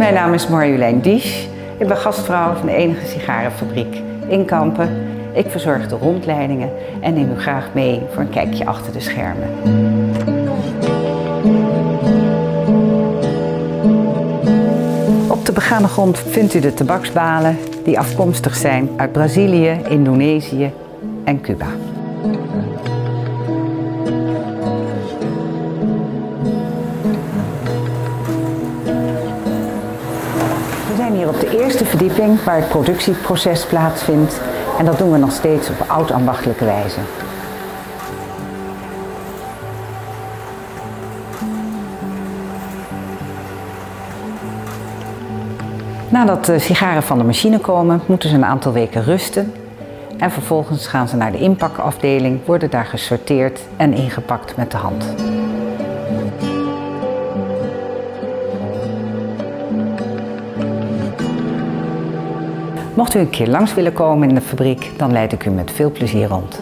Mijn naam is Marjolein Diesch. Ik ben gastvrouw van de enige sigarenfabriek in Kampen. Ik verzorg de rondleidingen en neem u graag mee voor een kijkje achter de schermen. Op de begane grond vindt u de tabaksbalen die afkomstig zijn uit Brazilië, Indonesië en Cuba. Hier op de eerste verdieping waar het productieproces plaatsvindt en dat doen we nog steeds op oud-ambachtelijke wijze. Nadat de sigaren van de machine komen, moeten ze een aantal weken rusten. En vervolgens gaan ze naar de inpakafdeling, worden daar gesorteerd en ingepakt met de hand. Mocht u een keer langs willen komen in de fabriek, dan leid ik u met veel plezier rond.